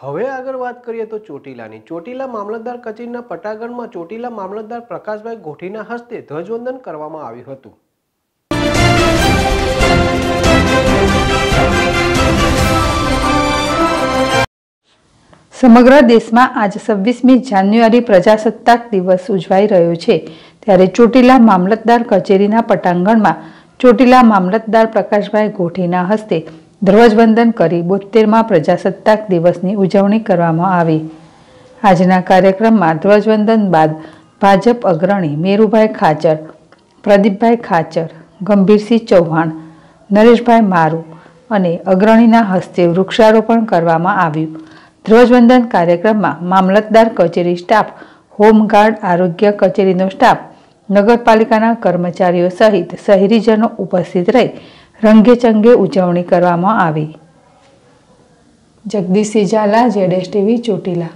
હવે આગળ વાત કરીએ તો ચોટીલાની. ચોટીલા મામલતદાર કચેરીના પટાગણમાં ચોટીલા મામલતદાર પ્રકાશભાઈ ગોઠીના હસ્તે ધ્વજવંદન કરવામાં આવ્યું હતું. સમગ્ર દેશમાં આજ છવ્વીસમી જાન્યુઆરી પ્રજાસત્તાક દિવસ ઉજવાઈ રહ્યો છે. ત્યારે ચોટીલા મામલતદાર કચેરીના પટાંગણમાં ચોટીલા મામલતદાર પ્રકાશભાઈ ગોઠીના હસ્તે ધ્વજવંદન કરી બોતેરમાં પ્રજાસત્તાક દિવસની ઉજવણી કરવામાં આવી. આજના કાર્યક્રમમાં ધ્વજવંદન બાદ ભાજપ અગ્રણી મેરુભાઈ ખાચર, પ્રદીપભાઈ ખાચર, ગંભીરસિંહ ચૌહાણ, નરેશભાઈ મારુ અને અગ્રણીના હસ્તે વૃક્ષારોપણ કરવામાં આવ્યું. ધ્વજવંદન કાર્યક્રમમાં મામલતદાર કચેરી સ્ટાફ, હોમગાર્ડ આરોગ્ય કચેરીનો સ્ટાફ, નગરપાલિકાના કર્મચારીઓ સહિત શહેરીજનો ઉપસ્થિત રહી રંગેચંગે ઉજવણી કરવામાં આવી. જગદીશ ઝાલા જેડેશ ટીવી ચોટીલા.